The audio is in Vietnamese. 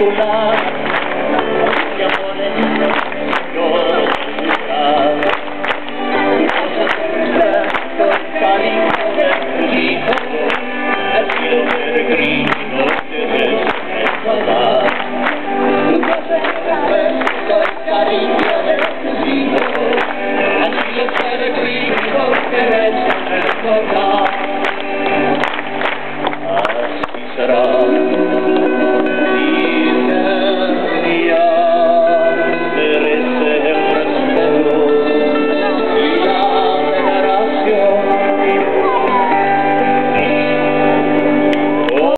của ta.